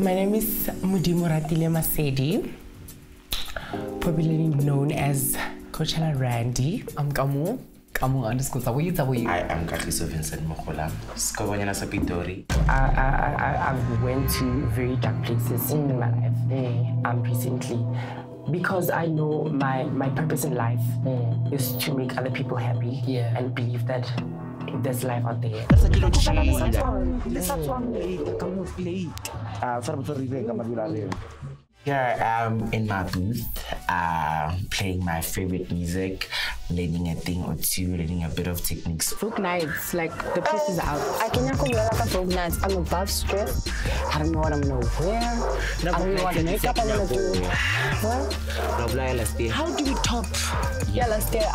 My name is Mudimo Ratile Masedi, popularly known as Coachella Randy. I'm Kamo. Kamo underscore Taboyi Taboyi. I am Kagiso Vincent Mokola. Skobanyana sa Pitori. I, I, I, I've went to very dark places in my life um, recently because I know my, my purpose in life is to make other people happy Yeah. and believe that there's life out there. Nasajiliwa kushinda. Nasajiliwa Ah, sana mtu riveka madula. Here I am in my booth, uh, playing my favorite music, learning a thing or two, learning a bit of techniques. Vogue nights, like the place is out. I can not come like a Vogue nights. I'm above stress. I don't know what I'm gonna wear. I don't know what makeup I'm gonna do. What? How do we top? Yeah, let's get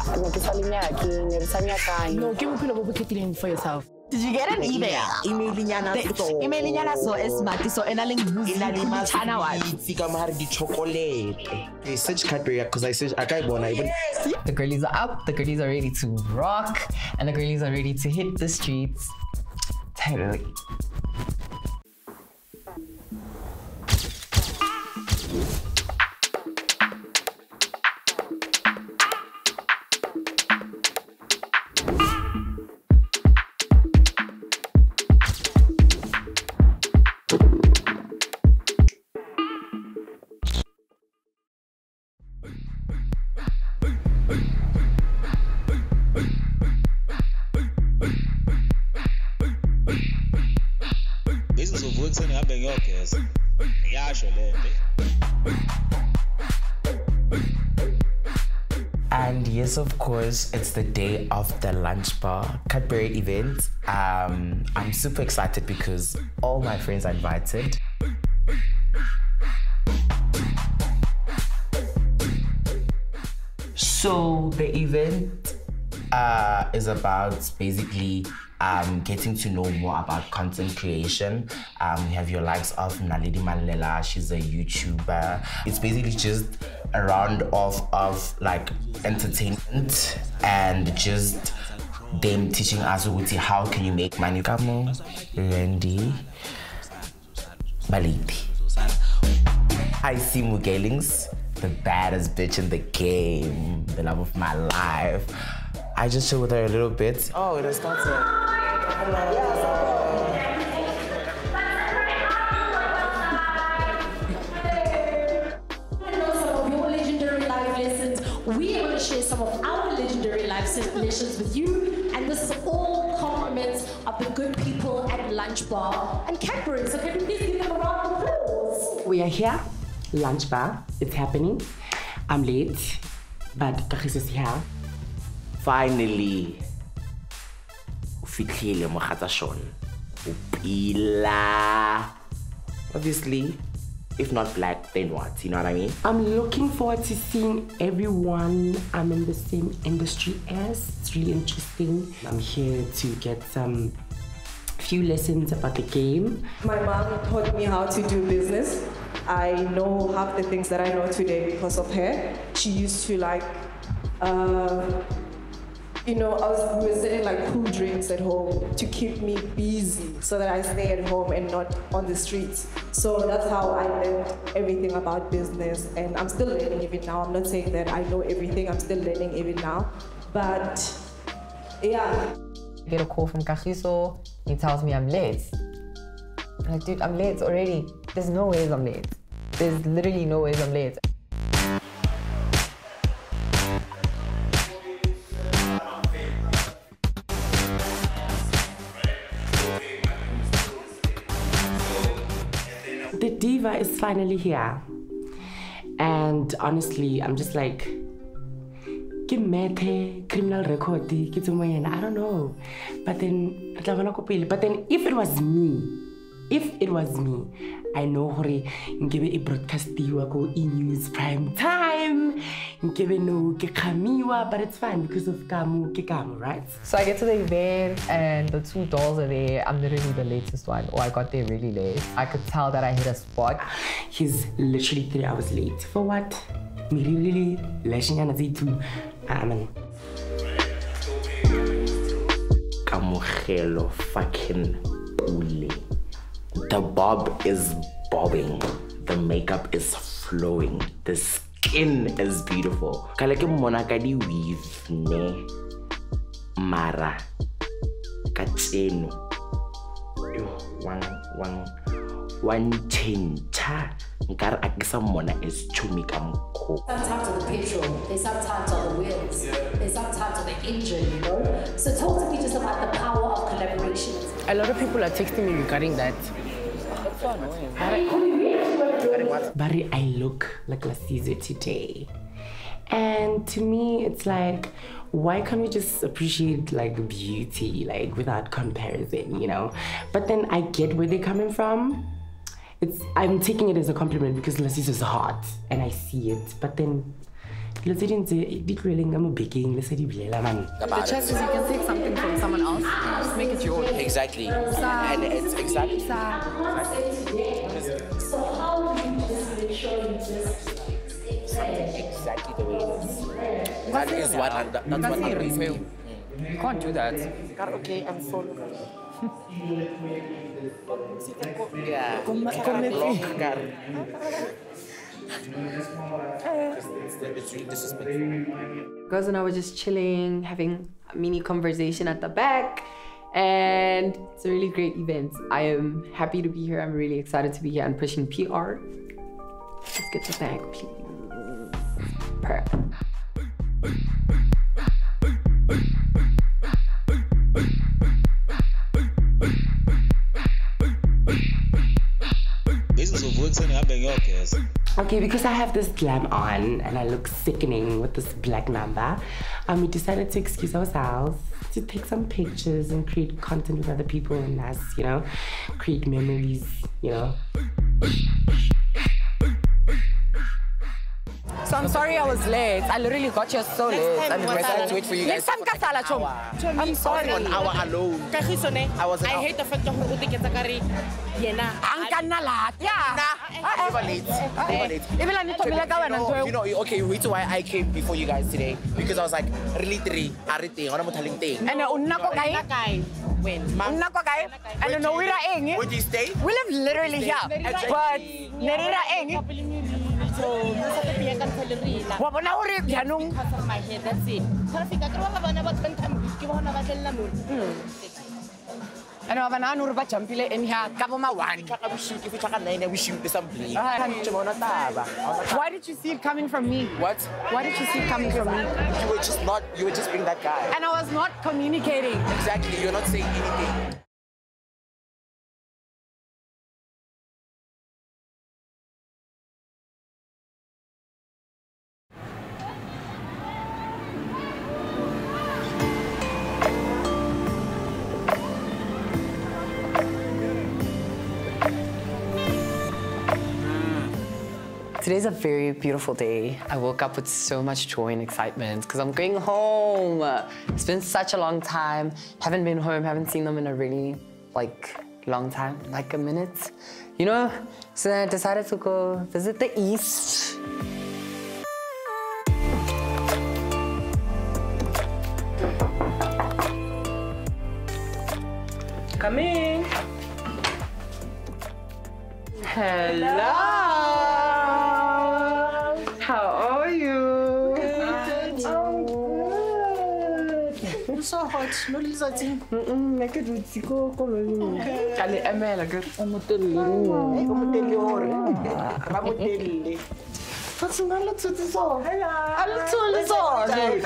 No, give me a bit for yourself. Did you get an email? Emailing-nyana so. Emailing yana so e smart so ena leng China one. I search Cadbury because I search I can't even The girlies are up, the girlies are ready to rock, and the girlies are ready to hit the streets. Totally. And yes, of course, it's the day of the lunch bar Cadbury event. Um, I'm super excited because all my friends are invited. So the event uh, is about basically um, getting to know more about content creation. Um, we have your likes of Naledi Malela, she's a YouTuber. It's basically just a round off of like entertainment and just them teaching us how can you make money. Kamo, Randy, Baliti. I see Mugelings, the baddest bitch in the game, the love of my life. I just chill with her a little bit. Oh, it has life with you. And this is all compliments of the good people at Lunch Bar and Cadbury. So can you please give them a round of applause? We are here, lunch bar. It's happening. I'm late, but Kahis is here. Finally, ufihlile mogatsa Sean. Upila. Obviously, if not black, then what? You know what I mean? I'm looking forward to seeing everyone I'm in the same industry as. It's really interesting. I'm here to get some few lessons about the game. My mom taught me how to do business. I know half the things that I know today because of her. She used to like, uh, you know, I was, we were selling like cool drinks at home to keep me busy so that I stay at home and not on the streets. So that's how I learned everything about business. And I'm still learning even now. I'm not saying that I know everything, I'm still learning even now. But yeah. I get a call from Kagiso. He tells me I'm late. I'm like, dude, I'm late already. There's no ways I'm late. There's literally no ways I'm late. The diva is finally here. And honestly, I'm just like, ke methe criminal record ke tse mo i don't know. But then but then if it was me if it was me i know gore nkebe e broadcastiwa ko e-news prime time nkebe no ke kgamiwa but it's fine because of kamu ke kamu right So I get to the event and the two dolls are there. I'm literally the latest one. Or I got there really late. I could tell that I hit a spot. he's literally three hours late for what really lashinyana tse two amen ah, Kamogelo fucking pule. The bob is bobbing. The makeup is flowing. The skin is beautiful. Kale ke mmona ka di weave ne mara ka tseno. Yo, one one one chencha. Nkare a ke sa mmona as chumi ka mokgwa. Sometimes of the petrol, there's sometimes of the wheels, there's sometimes of the engine, you know? So talk to me just about the power of collaborations. A lot of people are texting me regarding that. Barry, I look like Lasizwe today. And to me, it's like, why can't we just appreciate like beauty, like without comparison, you know? But then I get where they're coming from. It's I'm taking it as a compliment because Lasizwe is hot and I see it. But then dilo tse ding tse di tloeleng ka mo bekeng le se di bolela man The chances you can take something from someone else, just make it yours. Exactly. And it's exactly. So how do you just make sure you just exactly the way it is. That is what I, that, that's what I really You can't do that. God, okay, I'm so Yeah. It's. Girls and I were just chilling, having a mini conversation at the back. And it's a really great event. I am happy to be here. I'm really excited to be here and pushing PR. Let's get the bag, please. Perfect. bezingizovuka ekuseni ngihambe ngiyogeza Okay, because I have this glam on and I look sickening with this black number, um, we decided to excuse ourselves to take some pictures and create content with other people and us, you know, create memories, you know. So I'm sorry I was late. I literally got here so late. And we decided to wait for you guys. Next time ka sala chom. I'm sorry. One hour alone. I was an i hour. hate the fact gore o teketsa ka re yena Ang ka nna lahat. Yeah. I'm never late. Never late. Ebile ni thomile ka You know, you know, okay, wait why I came before you guys today because I was like, really three, ari teng, ona mothaling teng. And o nna ko kae? kae wena O nna ko kae? And no wira eng? Where do you stay? We live literally here. But nerira eng? so mo sa tepia ka ntlha le rila Wa bona hore jaanong because of my head that's it traffic ka re ba bona ba tsenta ke bona ba tlela mo hmm. And wa bona hore ba jumpile in here ka bo ma one. Ka bosigo ke fitlha ka nine ya bosigo ke sa blame. Ke bona taba. Why did you see it coming from me? What? Why did you see it coming from me? You were just not, you were just being that guy. And I was not communicating. Exactly, you're not saying anything. Today's a very beautiful day. I woke up with so much joy and excitement because I'm going home. It's been such a long time. Haven't been home, haven't seen them in a really like long time, like a minute. You know? So then I decided to go visit the east. Come in. Hello. How so hot no le letsatsing nna ke dutse ko koloing ka le emela ke o motelele gore ba motelele fatsena le tshotse sone a le tshole sone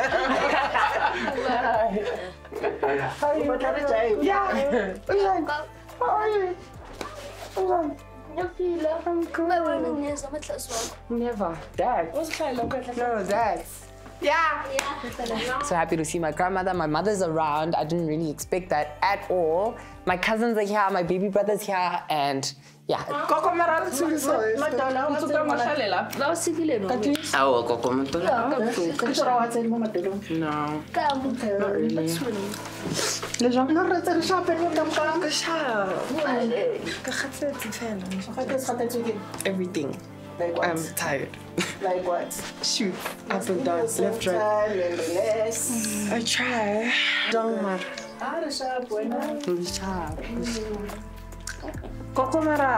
never. Dad no dad So happy to see my grandmother. My mother's around. I didn't really expect that at all. My cousins are here, my baby brother's here, and yeah. aowa kokomotola no. Everything i'm tired. Like what? Shoot. Up and down left right. I try don't matter Ah, the sharp one. I'm sharp kokomara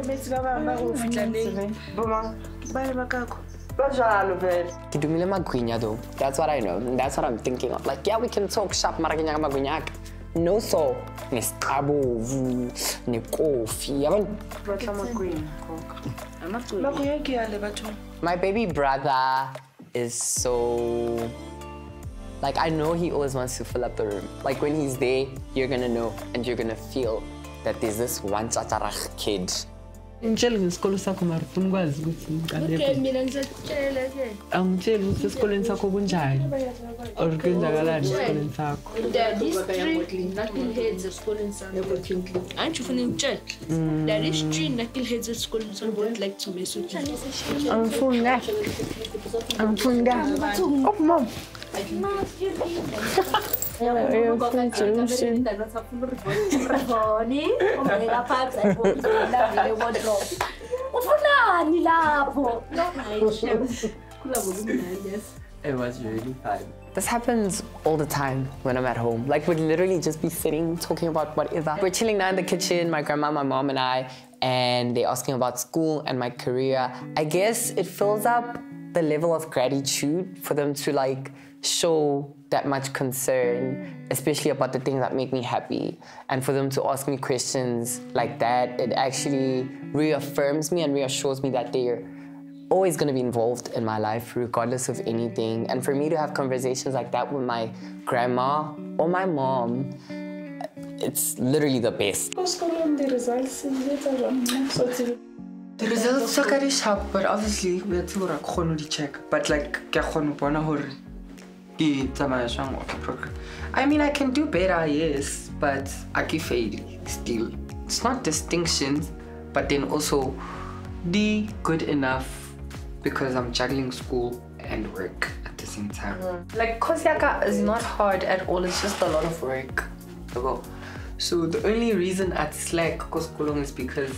emetse ba bangwe ba go fitlhaneng bomang ba le bakako ba jalo vele Ke dumile magwinya though. That's what I know. That's what I'm thinking of. Like, yeah, we can talk shop mara ke nyaka magwinya. aka. No so. Nesiqabovu, nekofi. Yabona? batla makwena makwenya ke ale batho My baby brother is so like I know he always wants to fill up the room. Like when he's there, you're gonna know and you're gonna feel that there's this one chatarach kid. Încerc să scol să acum ar pun goaz guțin. Ok, bine, înțeleg Am încerc să scol în saco bunjai. Ori când aga la scol în saco. Da, district, nakil hezer scol în saco. Mm. Am ce funim cel. Da, district, nakil hezer scol în saco. Bot like to message. Am fundat. Am fundat. Op, mom. Mama, angifuni ka mom ufunani lapho it was really fun. This happens all the time when I'm at home. Like we'd literally just be sitting talking about whatever. We're chilling now in the kitchen, my grandma, my mom, and I, and they're asking about school and my career. I guess it fills up the level of gratitude for them to like show that much concern, mm. especially about the things that make me happy. And for them to ask me questions like that, it actually mm. reaffirms me and reassures me that they're always going to be involved in my life, regardless of mm. anything. And for me to have conversations like that with my grandma or my mom, it's literally the best. The results are kind of sharp, but obviously we have to go to check. But like, ke a kgona ho bona hore ke tsamaya jwang with the program. I mean, I can do better, yes, but I keep fail still. It's not distinctions, but then also the good enough because I'm juggling school and work at the same time. Mm. Like, Kosiaka is not hard at all, it's just a lot of work. So the only reason I'd slack Koskolong is because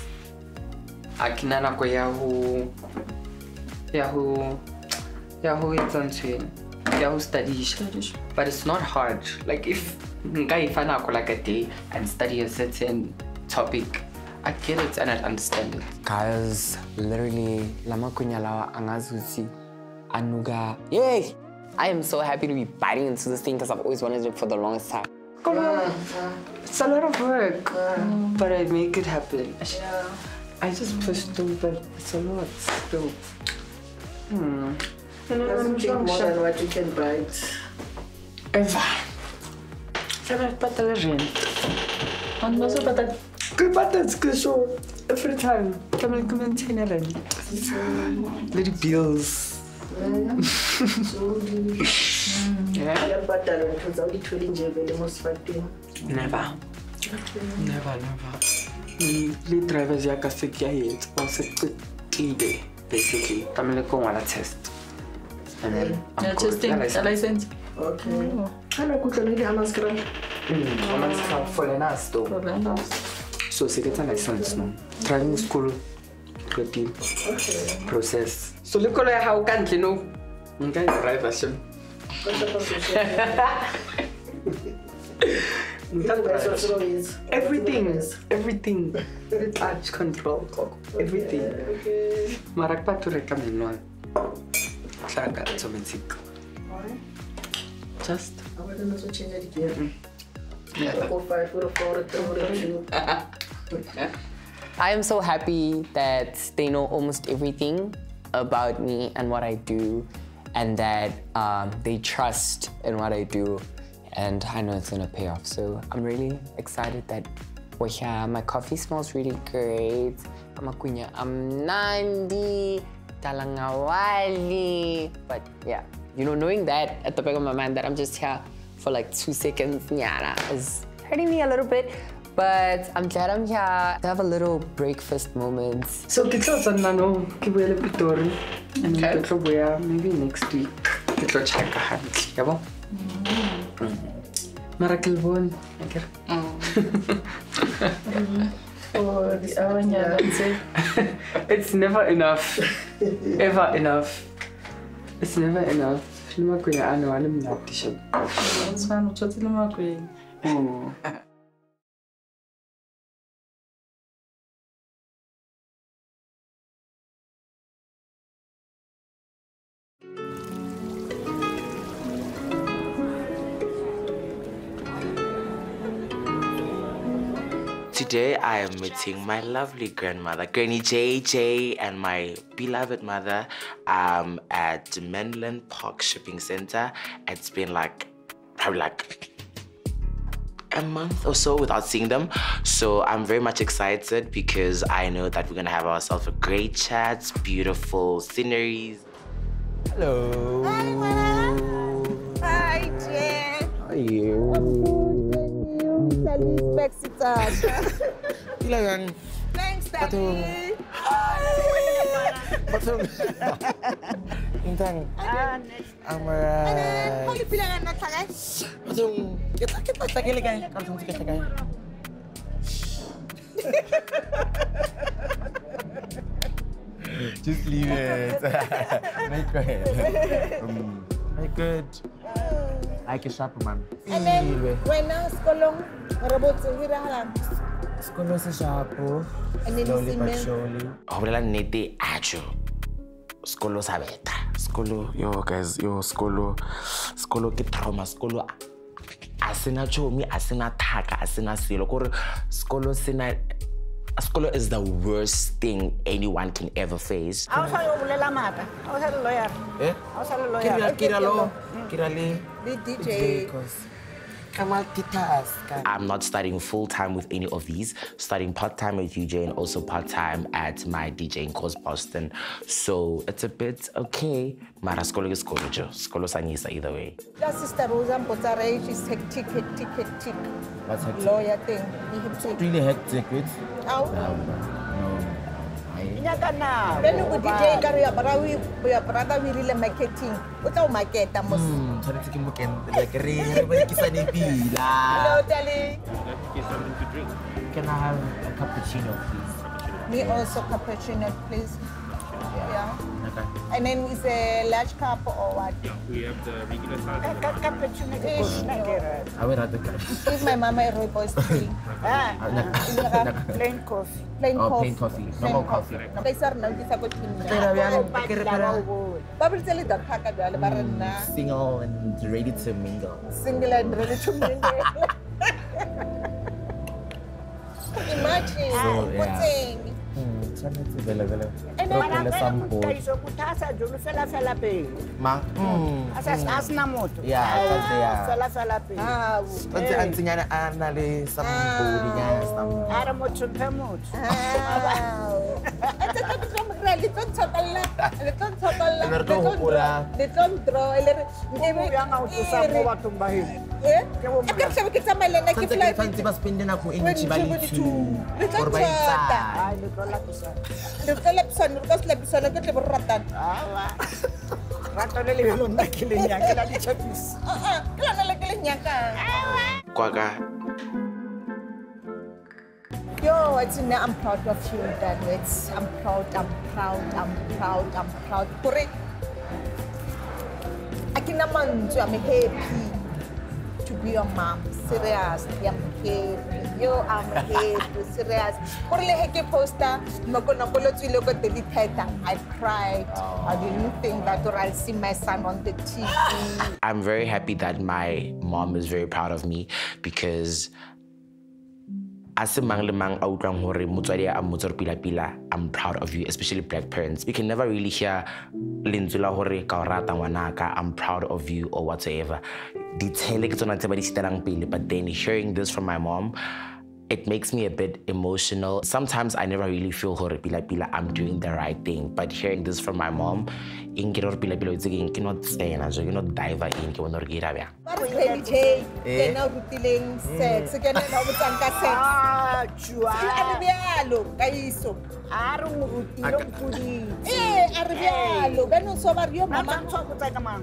akina nako ya ho ya ho ya ho etsa ya ho studisha but it's not hard. Like if nka ifa nako like a day and study a certain topic I get it and I understand it. Cause literally, lama kunyalawa angazuzi anuga. Yay! I am so happy to be biting into this thing because I've always wanted it for the longest time. it's a lot of work. But I make it happen. I just push through but it's a lot still. Hmm Doesn't more than what you can bite. Ever. Sabi patala rent. Ano sa patag? Ke patag ke so every time. Kami ko maintain rent. Little bills. Yeah. Uyabhadala ngithoza uyithole nje vele mosifatini. Never. Never, never. Le drivers ya ka se ke a etsa ba se qetile basically. Tlamehile ko ngwala test. And then I'm Yeah, good. testing, Yeah, a license. Okay. Kana kutlolile amaskram. Mm, for Lenas though. So se ketsa license no. Driving school. Qetile. Okay. Process. So le kolo ya hao ka ntle no. Nka e drive shem. Everything, everything, touch control, everything. Mara ke batho reka menwana. Tlaka automatic. Just. I want to know change the gear. Yeah. Four, five, four, four, three, two. I am so happy that they know almost everything about me and what I do, and that um, they trust in what I do, and I know it's gonna pay off. So I'm really excited that we're here. My coffee smells really great. I'm a Amakunya, I'm Nandi, Talangawali. But yeah, you know, knowing that at the back of my mind that I'm just here for like two seconds, nyana, is hurting me a little bit. But I'm glad I'm here to have a little breakfast moment. So ke tlo tswa nna no ke boele Pitori. And ke tlo boya maybe next week. Ke tlo check hantle, yabo? Mm-hmm. Mara ke le bone, akere. Mm. For the hour nyana tse. It's never enough. Ever enough. It's never enough. Le makwenya ano a le monate shem. It's fine, Today I am meeting my lovely grandmother, Granny JJ, and my beloved mother um, at Menlyn Park Shopping Center. It's been like probably like a month or so without seeing them. So I'm very much excited because I know that we're gonna have ourselves a great chat, beautiful sceneries. Hello. Hi, Jen. How are you? Kailangan. Thanks, Daddy. Batung. Intang. Na tagay. Kita kita. Kalau kita kita Just leave it. Make it. Um, Make good. Like a sharp man. And then, when now, skolong, marabot sa hirahalan. Skolo sa shapo. And then Slowly but surely. Ho bolela nnete ajo. Skolo sa beta. Skolo yo guys yo skolo skolo ke trauma skolo a sena chomi a sena thaka a sena selo kore skolo sena skolo is the worst thing anyone can ever face. Ako sa iyo, bulela mata. Ako sa lawyer. Eh? Ako sa lawyer. Kira kira lo. Kira le. Di DJ. Kamal kitas. I'm not studying full time with any of these. Studying part time with UJ and also part time at my DJing course Boston. So it's a bit okay. Mara skolo ke skolo jo. Skolo sanyisa either way. La sister Rosa Mpotare, she's hectic, hectic, hectic. What's hectic? Lawyer thing. Di hectic. Really hectic with. Aw. Um, no. Inyaka na. Beno go DJ ka re ya barawi ya brother we really marketing. O tla o marketa mos. Hmm, tshwanetse ke mo kente like re re ba ikisane pila. Hello, darling. Can I have a cappuccino please? Me also cappuccino, please. Yeah. Okay. And then is a large cup or what? We have the regular size. Cappuccino ish. I would rather cap- Give my mama a rooibos tea. Ah, nak- Plain coffee. Plain Oh, coffee. plain coffee. Normal coffee. Kay sir na di sa ko tin. Kaya bjang, kaya- kaya- Ba bil tseli da phaka dale ba re nna Single and ready to mingle. single and ready to mingle. Imagine. So, yeah. Kutseng. Hmm, tshwanetse vele vele. And Re then phele sample. kaiso kuthasa jolo fela fela pele Ma. Hmm. a sena motho Yeah, because they are- fela fela pele Ntse a ntsenyana a na le sambodinyana some- a re motho mphe motho Le tlo ntshokalla. Le tlo ntshokalla. Le re tlo hopola. Le tlo ndraw. Le re Mo yang a o tlosa mo bathong ba heno Eh? A ka re shabe ke tsamaya le nna ke Tshwanetse fly. ke tshwanetse ba spende nako e ntši ba le Twenty, two Le tlo gore ba tshota. itsane. le tlo lapisana Le tlo lapisana, re ka se lapisana ke tle bo re ratana. rato le lebelo nna ke lenyang ke la ditšhapisi Ah, ah, Ke lona le ke le nyakang. Kwaka. Yo, it's now I'm proud of you, Dad. It's I'm proud, I'm proud, I'm proud, I'm proud. Kore, akina mantswe, I'm happy to be your mom. Serious, I'm happy. Yo, I'm happy, serious. Kore heke poster, nako nako lo tswile ko daily thetha. I cried. I didn't think that or I'll see my son on the TV. I'm very happy that my mom is very proud of me because a se mang le mang a utlwang hore motswadi a mmotsa hore pila pila i'm proud of you especially black parents. We can never really hear lentswe la hore ka o rata ngwanaka i'm proud of you or whatsoever. Ditshele ke tsona tse ba di sitelang pele but then hearing this from my mom it makes me a bit emotional. Sometimes I never really feel hore pila pila I'm doing the right thing, but hearing this from my mom, in ke re hore pila pila o itse keng, ke no tsena jo, ke no dive in, ke bona hore ke. Ba re Kenny J, Eh? ke na o sex, ke na o botsang ka sex. Ah, chua. A re bjalo, Kagiso. a re mo rutile mpoditse Eh, a re bjalo. Beno so ba re yo mama. mama ntho a botsa ka mang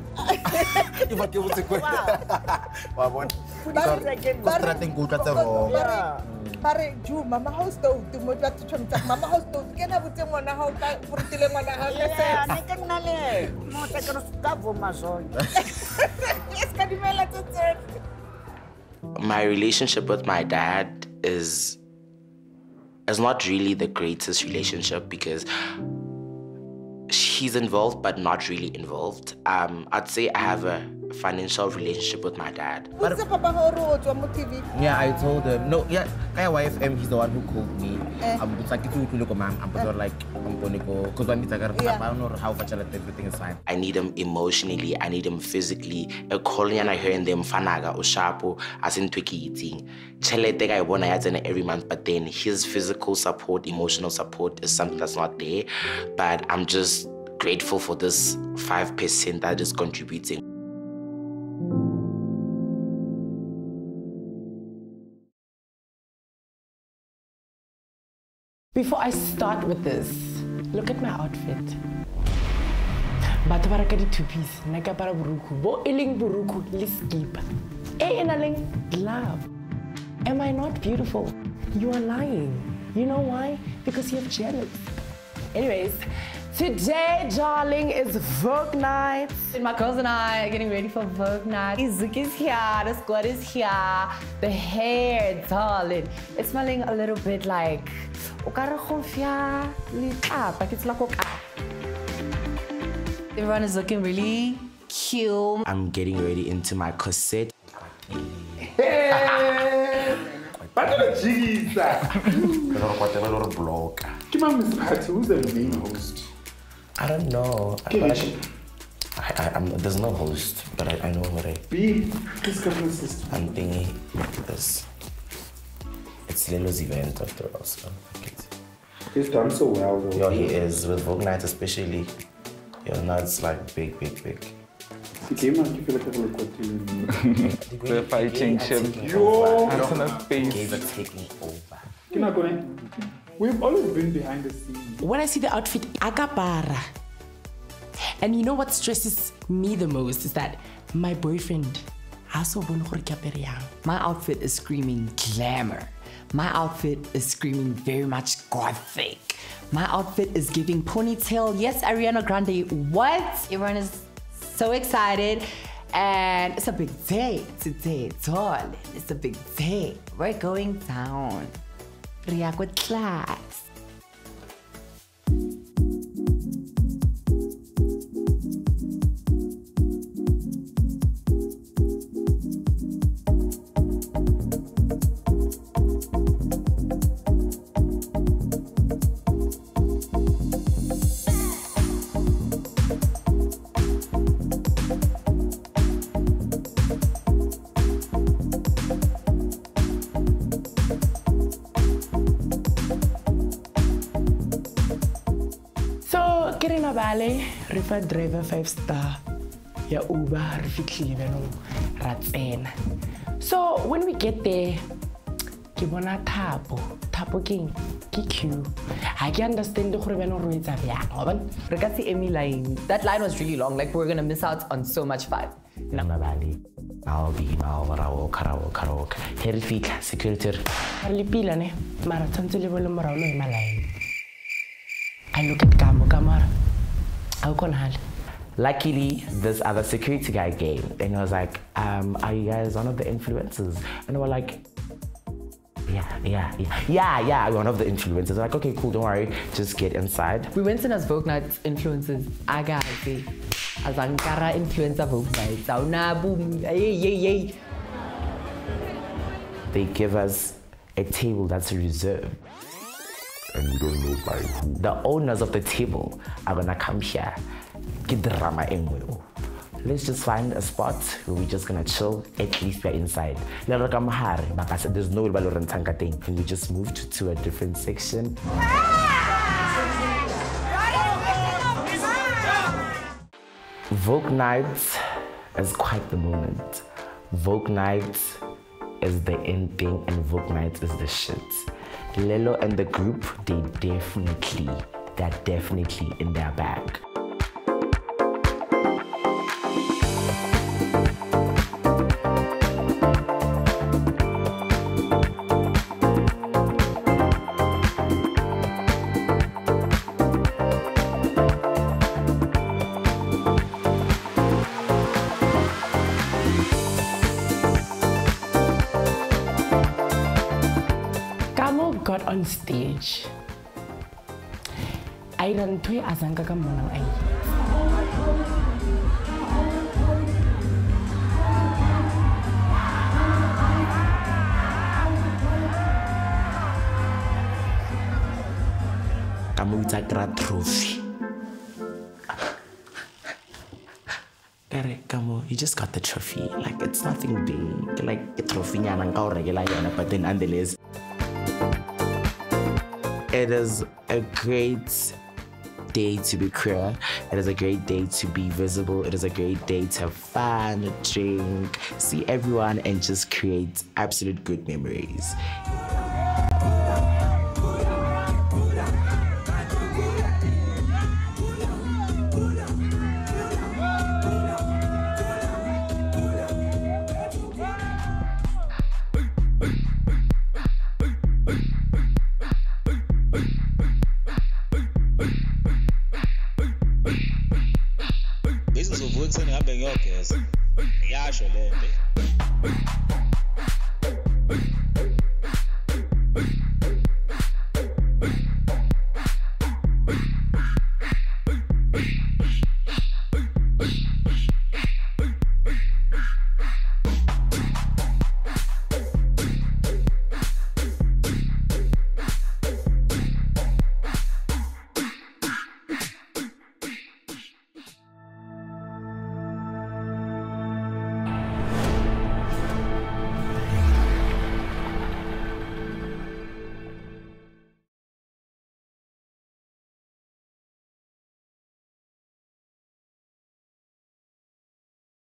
Ke ba ke botse kwe. Wa bona. Ba re- Ko strateng ke utlwa tse wrong. ba re- ju mama ha o stoutu mo tla tshwantsa mama ha o ke na botse ngwana ha ka o ngwana ha ka Yeah, ne sex. ke nna le motse ka voma sone Yes, ka dimela tse tse. My relationship with my dad is is not really the greatest relationship because he's involved, but not really involved. Um, I'd say I have a financial relationship with my dad. What's up about her road on TV? Yeah, I told him. No, yeah, kaya YFM, he's the one who called me. Eh. Um, it's like, itu tulo ma'am. I'm uh, like, I'm gonna go. Because when it's like, Yeah. I don't know how much everything is fine. I need him emotionally. I need him physically. A calling and I hear them fanaga o shapo as in twiki eating. Chelete ka ibona ya tsena every month, but then his physical support, emotional support is something that's not there. But I'm just grateful for this five percent that is contributing. Before I start with this, look at my outfit. Batho ba reka di-two-piece, nna ke apara borukhu bo e leng borukhu le e e nang leng glove. Am I not beautiful? You are lying. You know why? Because you're jealous. Anyways, today, darling, is Vogue night. And my girls and I are getting ready for Vogue night. Izuki is here, the squad is here, the hair, darling. It's smelling a little bit like okare khofia litapa, like it's like. Everyone is looking really cute. I'm getting ready into my corset. Come on, Miss Patty, who's the main host? I don't know. I, Okay, but she- I, I, I'm, there's no host, but I, I know what I. B, this couple sister. I'm thinking this. It's Lilo's event after all, so. He's done so well, though. Yo, he is with Vogue Night especially. Yo, now it's like big, big, big. He came out, you feel like a little got We're fighting him. Yo, Yo, hands on his face. Gays are taking over. You're not gonna. We've always been behind the scenes. When I see the outfit, agapara. And you know what stresses me the most is that my boyfriend. My outfit is screaming glamour. My outfit is screaming very much gothic. My outfit is giving ponytail. Yes, Ariana Grande. What? Everyone is so excited. And it's a big day today, darling. It's a big day. We're going down. With class. Ke re na bale re fa driver five star ya Uber re fitlhile bjanong ra tsena. So when we get there ke bona Thapo. Thapo ke eng? ke Q. Ha ke understand gore bjanong re o etsa bjang. wa bona? Re ka se eme line. That line was really long. Like, we're gonna miss out on so much fun. Namabali. I'll be now karaoke karaoke karaoke. Here fitlha security. Re le pila ne mara tshwanetse le bo le morao lo ema line. I look at Kamo Kamara. Luckily, this other security guy came and he was like, um, Are you guys one of the influencers? And we're like, Yeah, yeah, yeah, yeah, yeah, we're one of the influencers. Like, okay, cool, don't worry, just get inside. We went in as Vogue Nights influencers. Aga, see. As Ankara influencer Vogue. Sauna, boom, yay, yay, yay. They give us a table that's reserved. And we don't know by who. The owners of the table are gonna come here. Get the rama. Let's just find a spot where we're just gonna chill. At least we're inside. Ba ka se- There's no way teng. And we just moved to a different section. Vogue Nights is quite the moment. Vogue Nights is the end thing and Vogue Nights is the shit. Lelo and the group, they definitely, they're definitely in their bag. Ka mo itsa kry trophy ka mo you just got the trophy like it's nothing big like ke trophy nyana nka o rekela yona but then nonetheless it is a great day to be queer. It is a great day to be visible. It is a great day to have fun, drink, see everyone, and just create absolute good memories. I should live.